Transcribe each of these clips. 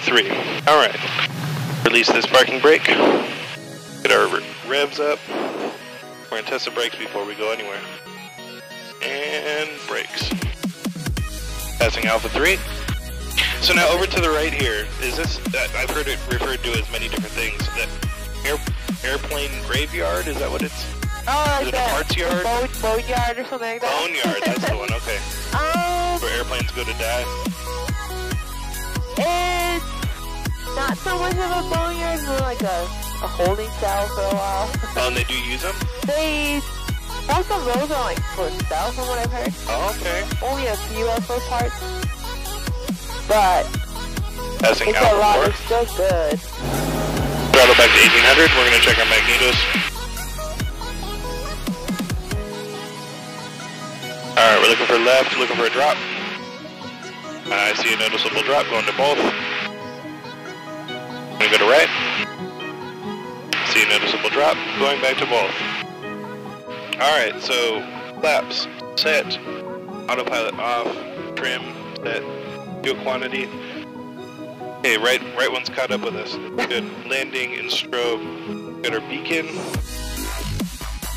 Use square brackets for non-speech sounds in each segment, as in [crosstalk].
three. All right. Release this parking brake. Get our re- revs up. We're gonna test the brakes before we go anywhere. And brakes. Passing Alpha 3. So now over to the right here, is this, uh, I've heard it referred to as many different things. That air, airplane graveyard, is that what it's? Oh, Is it a parts yard? Bone, boneyard or something like that. Boneyard, that's the one, okay. [laughs] Um, Where airplanes go to die. Not so much of a boneyard, more like a, a holding cell for a while. Oh, [laughs] and um, they do use them? they, most of those are like for sale from what I've heard. Oh, okay. Only a few are for parts. But Passing it's a lot, it's still good. 4. Throttle back to 1800. We're going to check our magnetos. Alright, we're looking for left, looking for a drop. I see a noticeable drop going to both. Gonna go to right. See a noticeable drop going back to both. Alright, so flaps, set, autopilot off, trim, set, fuel quantity. Okay, right right one's caught up with us. Good. Landing and strobe. Got our beacon.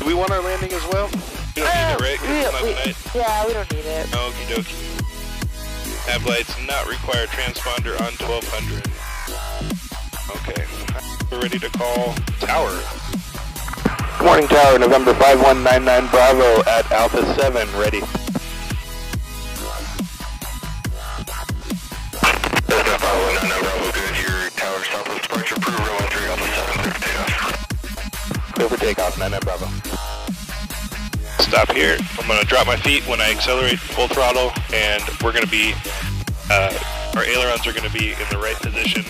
Do we want our landing as well? We don't need it, right? we, it's we, yeah, we don't need it. Okie dokie. Nav lights not require transponder on 1200. We're ready to call tower. Good morning, tower. November 5199 Bravo at Alpha 7. Ready. Delta Bravo 99 Bravo, good. Your tower southwest departure, approved, runway 3, Alpha 7, clear for takeoff. Clear for 99 Bravo. Stop here. I'm going to drop my feet when I accelerate full throttle, and we're going to be, uh, our ailerons are going to be in the right position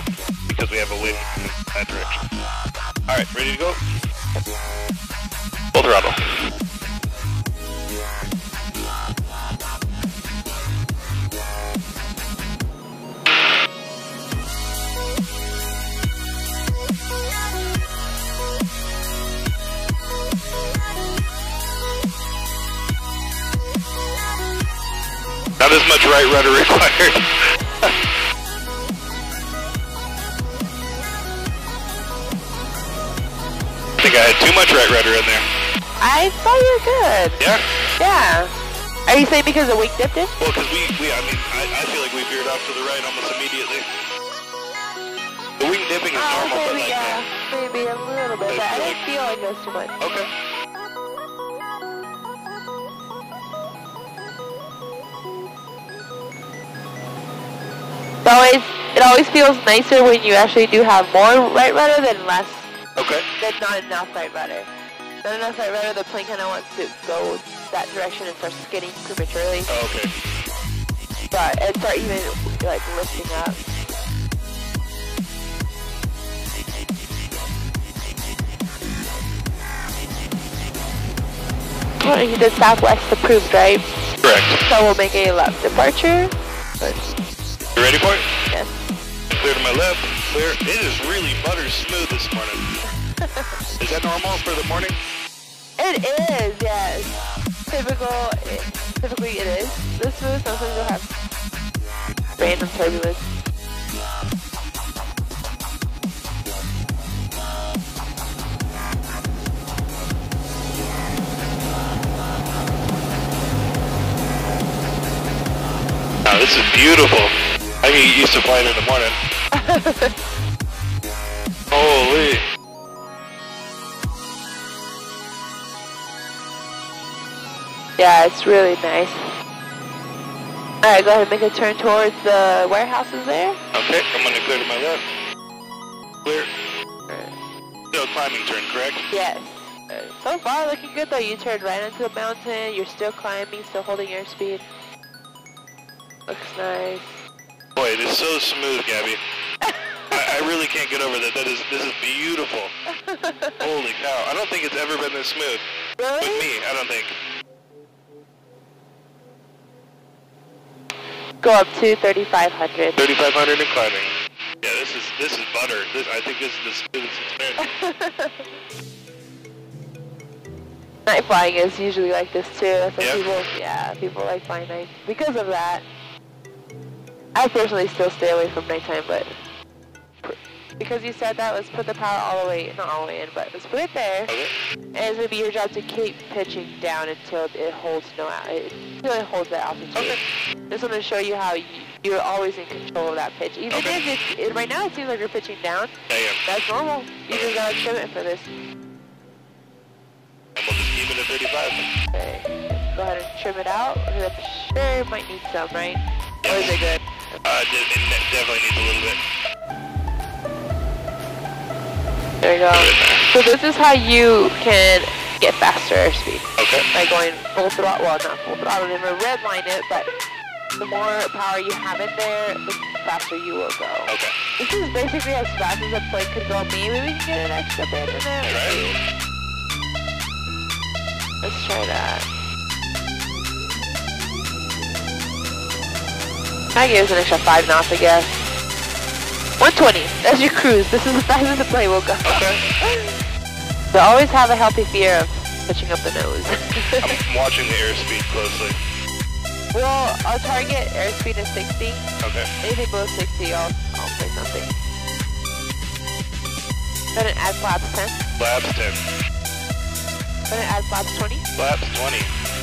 because we have a wind in that direction. All right, ready to go? Full throttle. Not as much right rudder [laughs] required. Think I had too much right rudder in there. I thought you were good. Yeah? Yeah. Are you saying because the wing dipped in? Well, because we, we, I mean, I, I feel like we veered off to the right almost immediately. The wing dipping is Oh, normal, but maybe, like, yeah. Maybe a little bit, but I didn't feel like was too much. okay. It always, it always feels nicer when you actually do have more right rudder than less, Okay. than not enough right rudder. Not enough right rudder, the plane kind of wants to go that direction and start skidding prematurely. Oh, okay. But it start even like lifting up. You did Southwest approved, right? Correct. So we'll make a left departure. You ready for it? Yes. Clear to my left. Clear. It is really butter smooth this morning. [laughs] is that normal for the morning? It is, yes. Typical, it, typically it is. This smooth, sometimes you'll have random turbulence. Wow, this is beautiful. I can get used to flying in the morning. [laughs] Yeah, it's really nice. Alright, go ahead and make a turn towards the warehouses there. Okay, I'm gonna clear to my left. Clear. Still climbing turn, correct? Yes. Uh, So far, looking good though. You turned right into the mountain. You're still climbing, still holding airspeed. Looks nice. Boy, it is so smooth, Gabby. [laughs] I, I really can't get over that. That is, this is beautiful. [laughs] Holy cow! I don't think it's ever been this smooth with Really? me. I don't think. Go up to 3,500. 3,500 and climbing. Yeah, this is this is butter. This, I think this is the smoothest it's [laughs] been. Night flying is usually like this too. That's why Yeah? people, yeah, people like flying night because of that. I personally still stay away from nighttime, but because you said that, let's put the power all the way, not all the way in, but let's put it there. Okay. And it's going to be your job to keep pitching down until it holds no, until it holds that altitude. Okay. Just want to show you how you, you're always in control of that pitch. Even Okay. if it's, it, right now it seems like you're pitching down, I am. that's normal. You just got to trim it for this. And we'll just keep it at 35. Okay. Go ahead and trim it out. I'm sure it might need some, right? Or is it good? Uh, it, it definitely needs a little bit. There we go. So this is how you can get faster airspeed. Okay. By going full throttle, well not full throttle, never redline it, but the more power you have in there, the faster you will go. Okay. This is basically as fast as a plane could go. Maybe we can get an extra bit in there. Let's Right. Let's try that. I give us an extra five knots, I guess. 120. That's your cruise. This is as fast as the plane will go. Okay. [laughs] So always have a healthy fear of pitching up the nose. [laughs] I'm watching the airspeed closely. well, our target airspeed is 60. Okay. Anything below 60, I'll, I'll say something. Then it add flaps 10. Flaps 10. Then it add flaps 20. Flaps 20.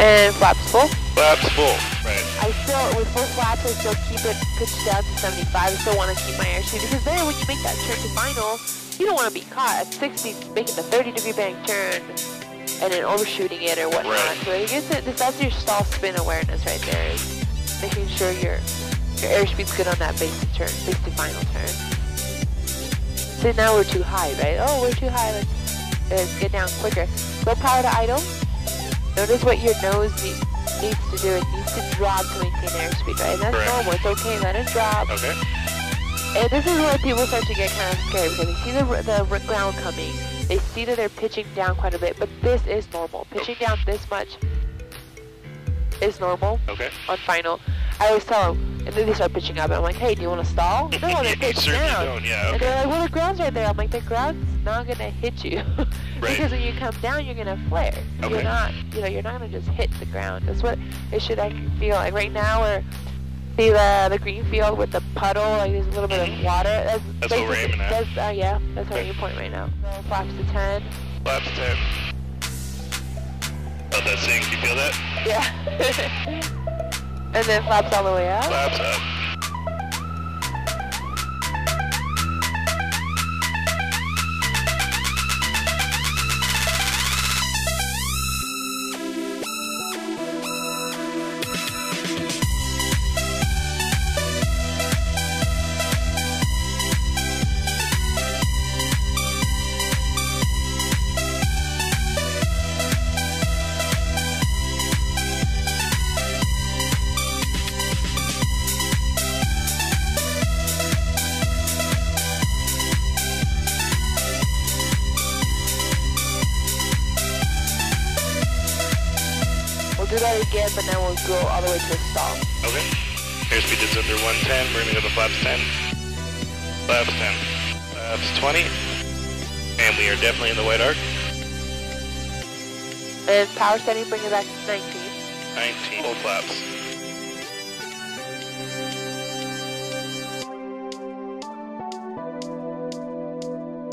And flaps full. Flaps full. Right. I still, with full flaps, I still keep it pitched down to 75. I still want to keep my airspeed because then when you make that turn to final, you don't want to be caught at 60 making the 30 degree bank turn and then overshooting it or whatnot. Right. So I guess it, that's your stall spin awareness right there is making sure your your airspeed's good on that basic turn, basic final turn. So now we're too high, right? Oh, we're too high. Let's, let's get down quicker. Go power to idle. Notice what your nose need, needs to do. It needs to drop to maintain airspeed, right? And that's Correct. normal. It's okay. Let it drop. Okay. And this is where people start to get kind of scared because they see the, the ground coming. They see that they're pitching down quite a bit, but this is normal. Pitching down this much is normal Okay. on final. I always tell them, and then they start pitching up, and I'm like, hey, do you want to stall? No, [laughs] they You pitch down. don't, yeah, And they're like, well, the ground's right there. I'm like, the ground's not going to hit you. [laughs] because when you come down, you're going to flare. Okay. You're not, you know, you're not going to just hit the ground. That's what it should like, feel like. Right now, we're, see the, the green field with the puddle, like there's a little bit of water. That's, That's what we're aiming at. That's, uh, yeah, that's our Okay. aim point right now. So flaps to 10. Flaps 10. Felt that sink. You feel that? Yeah. [laughs] and then flaps all the way up. Flaps up. But then we'll go all the way to a stall. Okay. Airspeed is under 110. We're gonna go to flaps 10. Flaps 10. Flaps 20. And we are definitely in the white arc. And power setting, bring it back to 19. 19. Full flaps.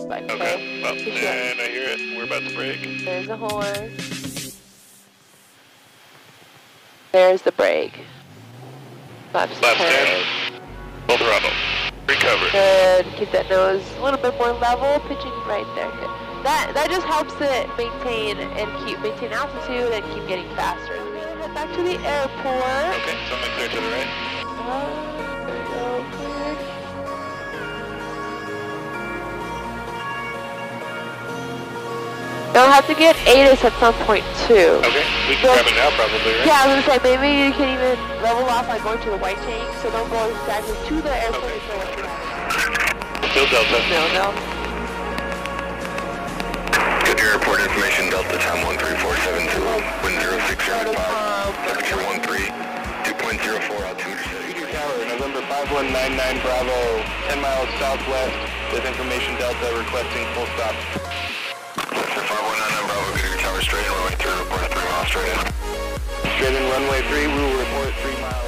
Okay. Okay. Well, and I hear it. We're about to break. There's the horn. There's the brake. Flaps Flaps 10. 10. Full throttle. Recover. Good. Keep that nose a little bit more level, pitching right there. Good. That that just helps it maintain and keep maintain altitude and keep getting faster. We head back to the airport. Okay. Something clear to the right. Uh, They'll have to get ATIS at some point too. Okay. We can Well- grab it now, probably, right? Yeah, I was gonna say maybe you can even level off by going to the white tank, so don't go exactly to the airport. Okay. until Still Delta. No, no. Goodyear airport information, Delta time 13472, wind 0605, temperature 13, 2.04 altimeter setting. Tower, November 5199 Bravo, 10 miles southwest, with information Delta requesting full stop. Australia. in runway three, we will report three miles.